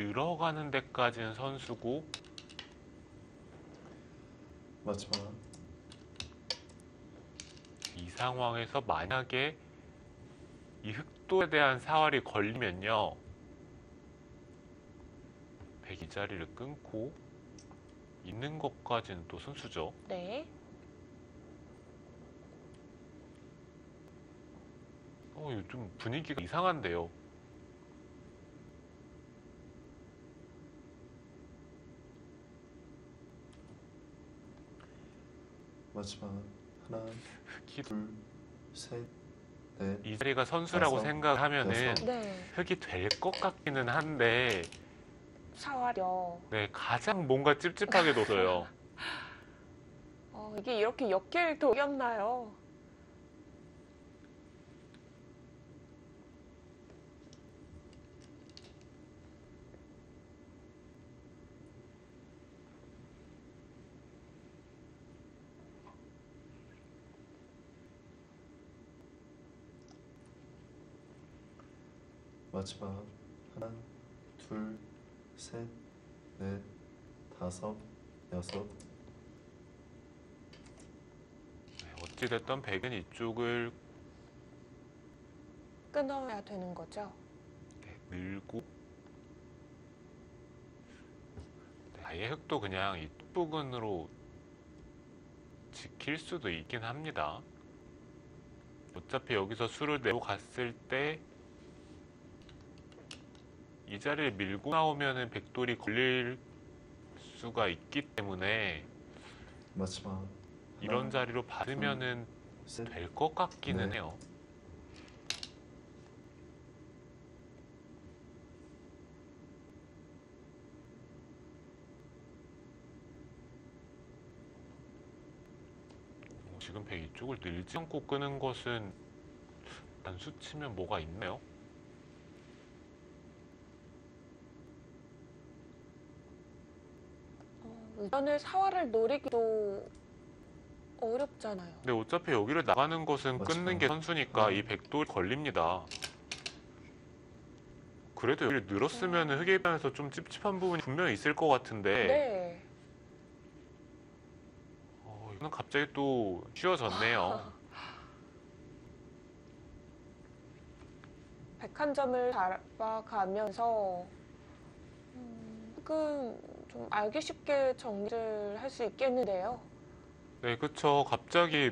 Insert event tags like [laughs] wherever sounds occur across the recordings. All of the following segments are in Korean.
늘어가는 데까지는 선수고 마지막 이 상황에서 만약에 이 흑도에 대한 사활이 걸리면요. 102자리를 끊고 있는 것까지는 또 선수죠. 네. 어, 좀 분위기가 이상한데요. 마지막 하나 흑이, 둘셋 넷 이 자리가 선수라고 다섯, 생각하면은 여섯. 네. 흑이 될 것 같기는 한데 사활이요. 네, 가장 뭔가 찝찝하게 뒀어요. [laughs] 어, 이게 이렇게 엮일 독이었나요? 마지막 하나 둘 셋 넷 다섯 여섯 네, 어찌됐든 백은 이쪽을 끊어야 되는 거죠. 네, 늘고 네, 아예 흑도 그냥 이 부분으로 지킬 수도 있긴 합니다. 어차피 여기서 수를 내고 갔을 때 이 자리를 밀고 나오면은 백돌이 걸릴 수가 있기 때문에 마지막 이런 하나, 자리로 받으면은 셋될것 같기는 네. 해요. 어, 지금 배 이쪽을 늘지 않고 끄는 것은 단수 치면 뭐가 있나요? 의전을 사활을 노리기도 어렵잖아요. 근데 어차피 여기를 나가는 것은 맞죠. 끊는 게 선수니까 음. 이 백돌 걸립니다. 그래도 여기를 늘었으면 흑의 입장에서 좀 찝찝한 부분이 분명히 있을 것 같은데 네. 어, 이거는 갑자기 또 쉬워졌네요. 101점을 잡아가면서 음, 조금 좀 알기 쉽게 정리를 할 수 있겠는데요. 네, 그쵸. 갑자기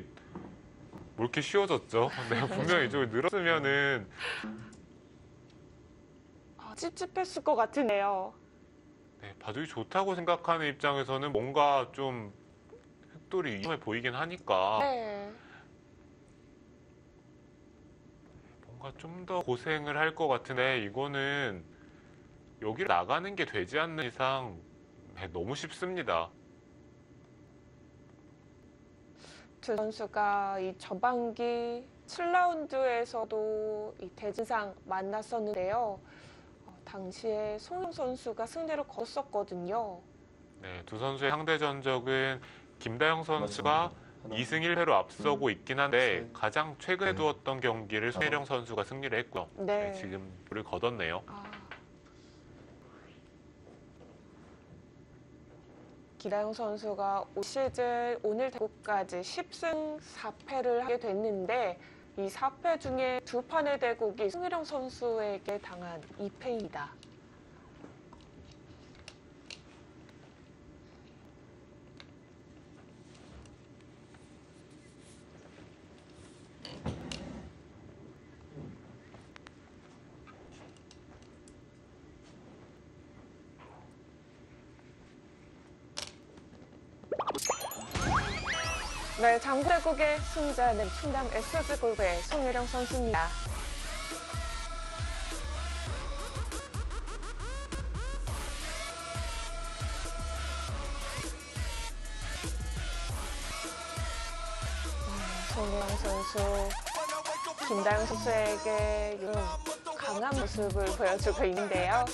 뭐 이렇게 쉬워졌죠? [laughs] 네, 분명히 이쪽을 늘었으면은 아, 찝찝했을 것 같으네요. 네, 봐주기 좋다고 생각하는 입장에서는 뭔가 좀 흑돌이 위험해 보이긴 하니까 네. 뭔가 좀 더 고생을 할 것 같은데 이거는 여기를 나가는 게 되지 않는 이상 네, 너무 쉽습니다. 두 선수가 이 전반기 7라운드에서도 이 대진상 만났었는데요. 어, 당시에 송영 선수가 승리를 거뒀었거든요. 네, 두 선수의 상대 전적은 김다영 선수가 하나, 2승 1패로 앞서고 있긴 한데 셋, 가장 최근에 넷, 두었던 경기를. 손혜령 선수가 승리를 했고요. 네. 네, 지금 불을 거뒀네요. 아. 기다영 선수가 올 시즌 오늘 대국까지 10승 4패를 하게 됐는데 이 4패 중에 두 판의 대국이 승희령 선수에게 당한 2패입니다. 네, 장구대국의 승자는 충남 SS그룹의 송혜령 선수입니다. 아, 송혜령 선수, 김다영 선수에게 좀 강한 모습을 보여주고 있는데요.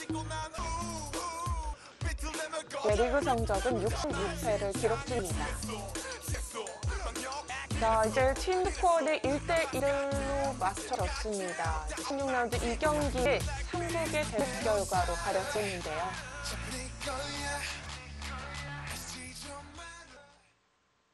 네, 리그 성적은 66패를 기록 중입니다. 자, 이제 팀 스코어는 1대1로 맞춰졌습니다. 16라운드 2경기 삼국의 대국 결과로 가려지는데요.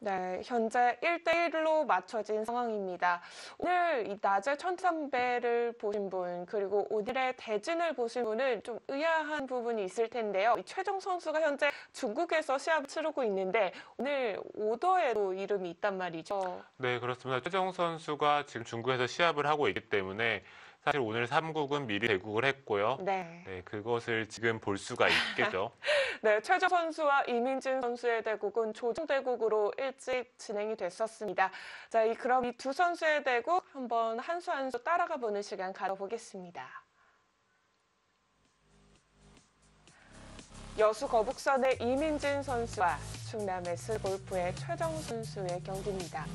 네, 현재 1대1로 맞춰진 상황입니다. 오늘 이 낮에 천삼배를 보신 분, 그리고 오늘의 대진을 보신 분은 좀 의아한 부분이 있을 텐데요. 이 최정 선수가 현재 중국에서 시합을 치르고 있는데, 오늘 오더에도 이름이 있단 말이죠. 네, 그렇습니다. 최정 선수가 지금 중국에서 시합을 하고 있기 때문에 사실 오늘 3국은 미리 대국을 했고요. 네. 네, 그것을 지금 볼 수가 있겠죠. [laughs] 네, 최정 선수와 이민진 선수의 대국은 조정 대국으로 일찍 진행이 됐었습니다. 자, 이 그럼 이 두 선수의 대국 한번 한 수 한 수 따라가 보는 시간 가져보겠습니다. 여수 거북선의 이민진 선수와 충남 S 골프의 최정 선수의 경기입니다.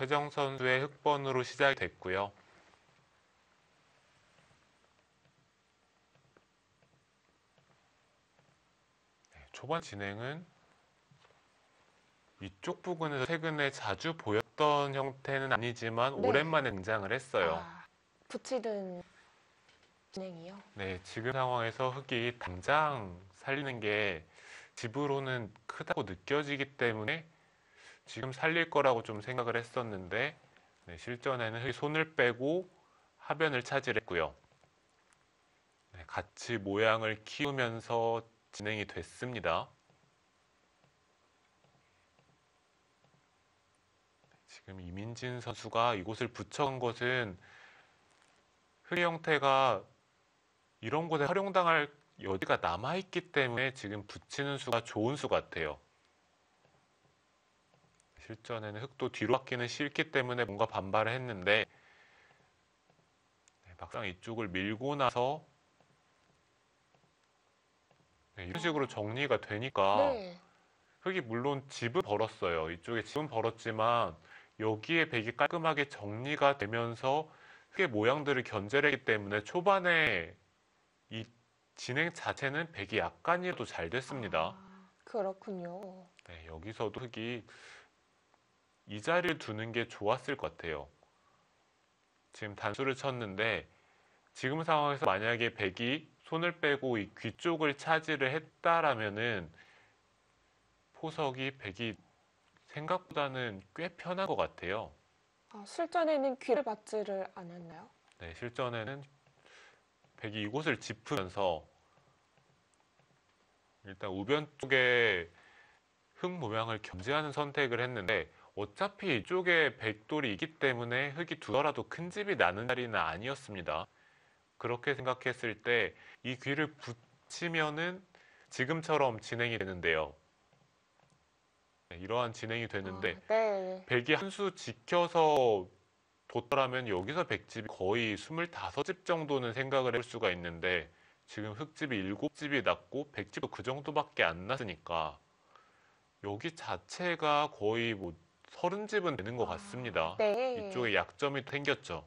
최정 선수의 흑번으로 시작이 됐고요. 네, 초반 진행은 이쪽 부근에서 최근에 자주 보였던 형태는 아니지만 네. 오랜만에 등장을 했어요. 아, 붙이든 진행이요. 네, 지금 상황에서 흙이 당장 살리는 게 집으로는 크다고 느껴지기 때문에 지금 살릴 거라고 좀 생각을 했었는데 네, 실전에는 손을 빼고 하변을 차지했고요. 네, 같이 모양을 키우면서 진행이 됐습니다. 지금 이민진 선수가 이곳을 붙여간 것은 흙의 형태가 이런 곳에 활용당할 여지가 남아있기 때문에 지금 붙이는 수가 좋은 수 같아요. 실전에는 흙도 뒤로 받기는 싫기 때문에 뭔가 반발을 했는데 네, 막상 이쪽을 밀고 나서 네, 이런 식으로 정리가 되니까 네. 흙이 물론 집은 벌었어요. 이쪽에 집은 벌었지만 여기에 백이 깔끔하게 정리가 되면서 흙의 모양들을 견제하기 때문에 초반에 이 진행 자체는 백이 약간이라도 잘 됐습니다. 아, 그렇군요. 네, 여기서도 흙이 이 자리를 두는 게 좋았을 것 같아요. 지금 단수를 쳤는데 지금 상황에서 만약에 백이 손을 빼고 이 귀 쪽을 차지를 했다라면은 포석이 백이 생각보다는 꽤 편한 것 같아요. 아, 실전에는 귀를 받지를 않았나요? 네, 실전에는 백이 이곳을 짚으면서 일단 우변 쪽에 흙 모양을 견제하는 선택을 했는데 어차피 이쪽에 백돌이 있기 때문에 흙이 두더라도 큰 집이 나는 자리는 아니었습니다. 그렇게 생각했을 때 이 귀를 붙이면은 지금처럼 진행이 되는데요. 네, 이러한 진행이 되는데 아, 네. 백이 한 수 지켜서 뒀더라면 여기서 백집이 거의 25집 정도는 생각을 해볼 수가 있는데 지금 흙집이 7집이 났고 백집도 그 정도밖에 안 났으니까 여기 자체가 거의 뭐 30집은 되는 것 같습니다. 네. 이쪽에 약점이 생겼죠.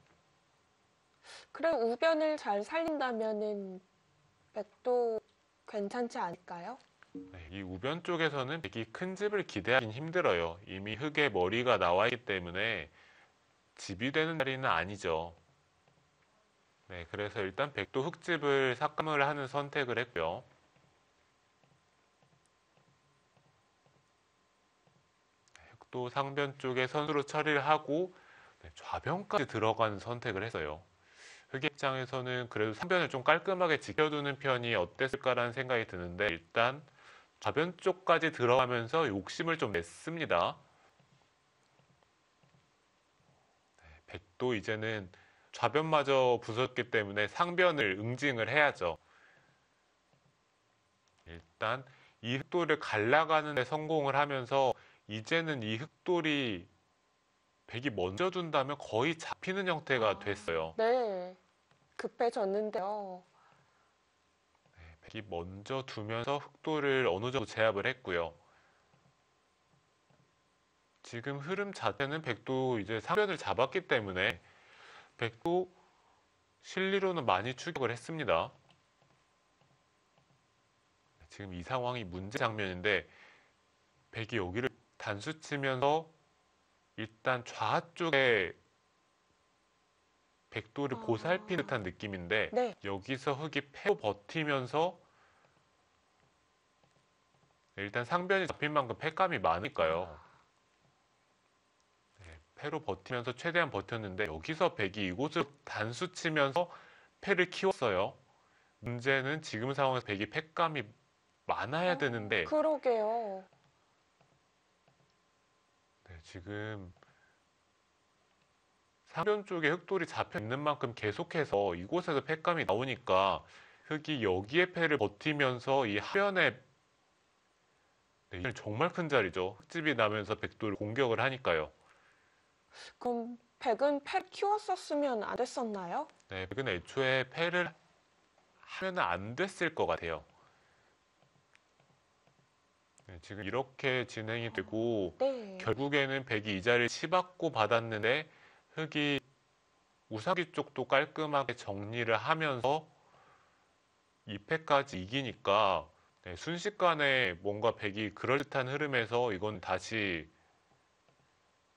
그래 우변을 잘 살린다면은 백도 괜찮지 않을까요? 네, 이 우변 쪽에서는 백이 큰 집을 기대하긴 힘들어요. 이미 흙에 머리가 나와 있기 때문에 집이 되는 자리는 아니죠. 네, 그래서 일단 백도 흙집을 삭감을 하는 선택을 했고요. 네, 흙도 상변 쪽에 선수로 처리를 하고 네, 좌변까지 들어가는 선택을 했어요. 흙의 입장에서는 그래도 상변을 좀 깔끔하게 지켜두는 편이 어땠을까라는 생각이 드는데 일단 좌변 쪽까지 들어가면서 욕심을 좀 냈습니다. 네, 백도 이제는 좌변마저 부쉈기 때문에 상변을 응징을 해야죠. 일단 이 흑돌을 갈라가는 데 성공을 하면서 이제는 이 흑돌이 백이 먼저 둔다면 거의 잡히는 형태가 아. 됐어요. 네. 급해졌는데요. 네, 백이 먼저 두면서 흑돌을 어느 정도 제압을 했고요. 지금 흐름 자체는 백도 이제 상변을 잡았기 때문에 백도 실리로는 많이 추격을 했습니다. 지금 이 상황이 문제 장면인데 백이 여기를 단수 치면서 일단 좌 쪽에 백도를 아. 보살핀 듯한 느낌인데 네. 여기서 흙이 패고 버티면서 일단 상변이 잡힌 만큼 패감이 많으니까요. 네, 패로 버티면서 최대한 버텼는데 여기서 백이 이곳을 단수 치면서 패를 키웠어요. 문제는 지금 상황에서 백이 패감이 많아야 되는데 그러게요. 네, 지금 상변 쪽에 흙돌이 잡혀 있는 만큼 계속해서 이곳에서 패감이 나오니까 흙이 여기에 패를 버티면서 이 하변에 네, 정말 큰 자리죠. 흙집이 나면서 백돌을 공격을 하니까요. 그럼 백은 패 키웠었으면 안 됐었나요? 네, 백은 애초에 패를 하면 안 됐을 것 같아요. 네, 지금 이렇게 진행이 되고 네. 결국에는 백이 이 자리를 치받고 받았는데 흑이 우사기 쪽도 깔끔하게 정리를 하면서 2패까지 이기니까 네, 순식간에 뭔가 백이 그럴듯한 흐름에서 이건 다시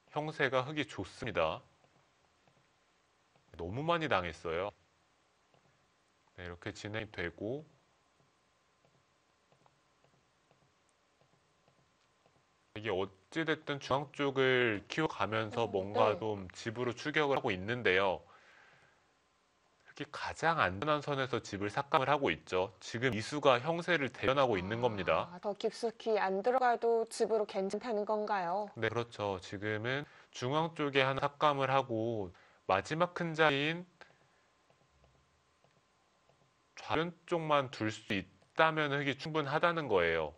형세가 흑이 좋습니다. 너무 많이 당했어요. 네, 이렇게 진행이 되고 이게 어찌됐든 중앙 쪽을 키워가면서 음, 뭔가 네. 좀 집으로 추격을 하고 있는데요. 특히 가장 안전한 선에서 집을 삭감을 하고 있죠. 지금 이수가 형세를 대변하고 있는 겁니다. 아, 더 깊숙이 안 들어가도 집으로 괜찮다는 건가요? 네, 그렇죠. 지금은 중앙 쪽에 하나 삭감을 하고 마지막 큰 자리인 좌변 쪽만 둘 수 있다면 흙이 충분하다는 거예요.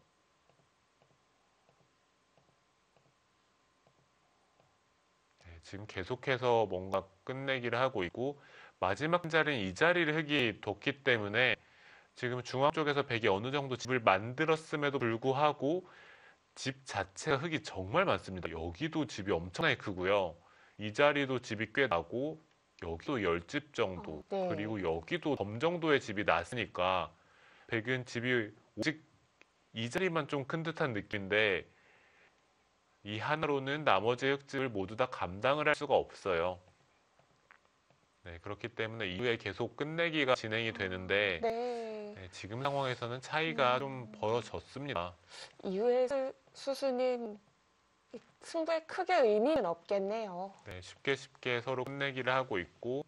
네, 지금 계속해서 뭔가 끝내기를 하고 있고 마지막 큰 자리는 이 자리를 흙이 뒀기 때문에 지금 중앙 쪽에서 백이 어느 정도 집을 만들었음에도 불구하고 집 자체가 흙이 정말 많습니다. 여기도 집이 엄청나게 크고요. 이 자리도 집이 꽤 나고 여기도 열 집 정도 어, 네. 그리고 여기도 점 정도의 집이 났으니까 백은 집이 오직 이 자리만 좀 큰 듯한 느낌인데 이 하나로는 나머지 흙집을 모두 다 감당을 할 수가 없어요. 네, 그렇기 때문에 이후에 계속 끝내기가 진행이 되는데 네. 네, 지금 상황에서는 차이가 음. 좀 벌어졌습니다. 이후의 수- 수순은 승부에 크게 의미는 없겠네요. 네, 쉽게 쉽게 서로 끝내기를 하고 있고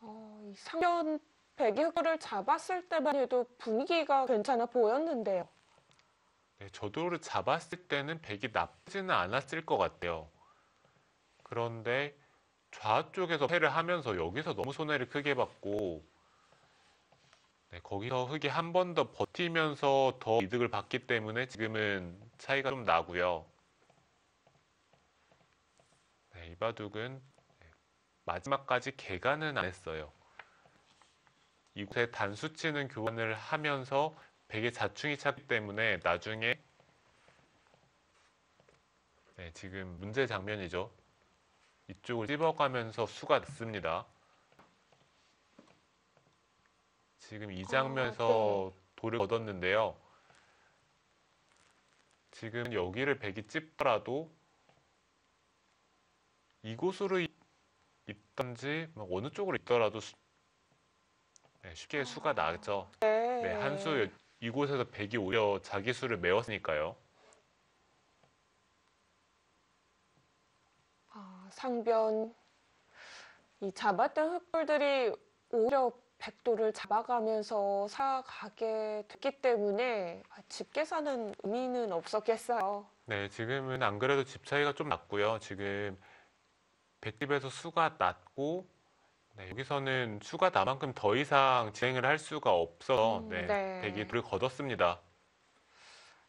어, 이 상변 백이 흑을 잡았을 때만 해도 분위기가 괜찮아 보였는데요. 네, 저도를 잡았을 때는 백이 나쁘지는 않았을 것 같아요. 그런데 좌쪽에서 패를 하면서 여기서 너무 손해를 크게 받고 네, 거기서 흑이 한 번 더 버티면서 더 이득을 봤기 때문에 지금은 차이가 좀 나고요. 네, 이 바둑은 네, 마지막까지 개간은 안 했어요. 이곳에 단수 치는 교환을 하면서 백의 자충이 찼기 때문에 나중에 네, 지금 문제 장면이죠. 이쪽을 찝어가면서 수가 났습니다. 지금 이 장면에서 돌을 얻었는데요. 지금 여기를 백이 찝더라도 이곳으로 있- 있던지 뭐 어느 쪽으로 있더라도 수- 네, 쉽게 수가 나죠. 네. 네, 한 수 이곳에서 백이 오히려 자기 수를 메웠으니까요. 아, 상변 이 잡았던 흑돌들이 오히려 백도를 잡아가면서 살아가게 됐기 때문에 아, 집 계산은 의미는 없었겠어요. 네, 지금은 안 그래도 집 차이가 좀 났고요. 지금 백집에서 수가 났고 네, 여기서는 수가 나만큼 더 이상 진행을 할 수가 없어서 음, 네, 네. 백이 불을 거뒀습니다.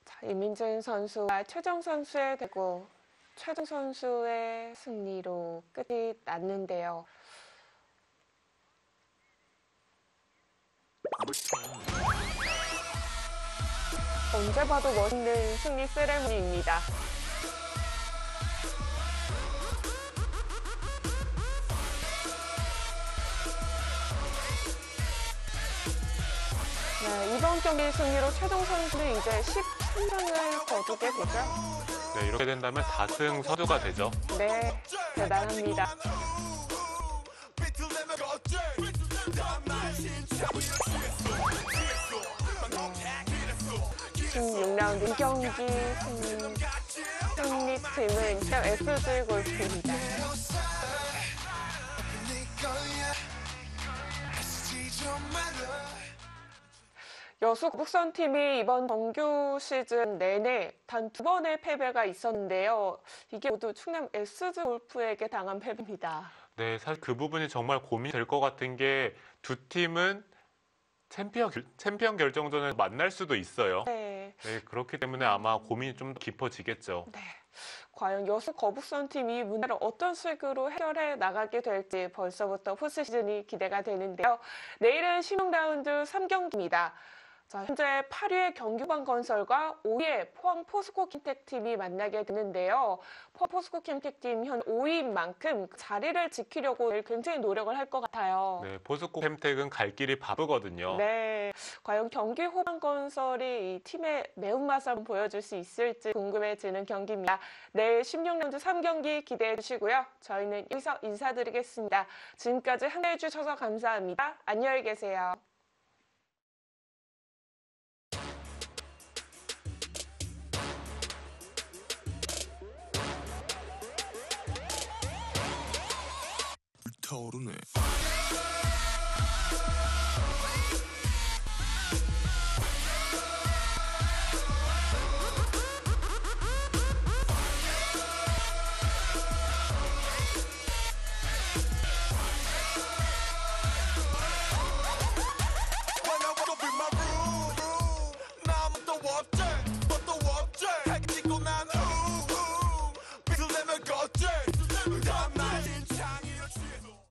자, 이민준 선수와 최정 선수의 대구 최정 선수의 승리로 끝이 났는데요. 언제 봐도 멋있는 승리 세레모니입니다. 네, 이번 경기 승리로 최종 선수는 이제 13승을 거두게 되죠. 네, 이렇게 된다면 4승 선두가 되죠. 네, 대단합니다. 지금 6라운드 2경기 승, 승리팀은 그냥 SG 골프입니다. 여수 거북선팀이 이번 정규 시즌 내내 단 두 번의 패배가 있었는데요. 이게 모두 충남 SG 골프에게 당한 패배입니다. 네, 사실 그 부분이 정말 고민이 될것 같은 게 두 팀은 챔피언, 결- 챔피언 결정전을 만날 수도 있어요. 네. 네, 그렇기 때문에 아마 고민이 좀 깊어지겠죠. 네. 과연 여수 거북선 팀이 문제를 어떤 식으로 해결해 나가게 될지 벌써부터 포스트 시즌이 기대가 되는데요. 내일은 16라운드 3경기입니다. 자, 현재 8위의 경규반 건설과 5위의 포항 포스코 킨텍 팀이 만나게 되는데요. 포항 포스코 킨텍 팀 현 5위인 만큼 자리를 지키려고 굉장히 노력을 할 것 같아요. 네, 포스코 캠텍은 갈 길이 바쁘거든요. 네, 과연 경기 후반 건설이 이 팀의 매운맛을 보여줄 수 있을지 궁금해지는 경기입니다. 내일 16라운드 3경기 기대해 주시고요. 저희는 여기서 인사드리겠습니다. 지금까지 함께해 주셔서 감사합니다. 안녕히 계세요. 타오르네.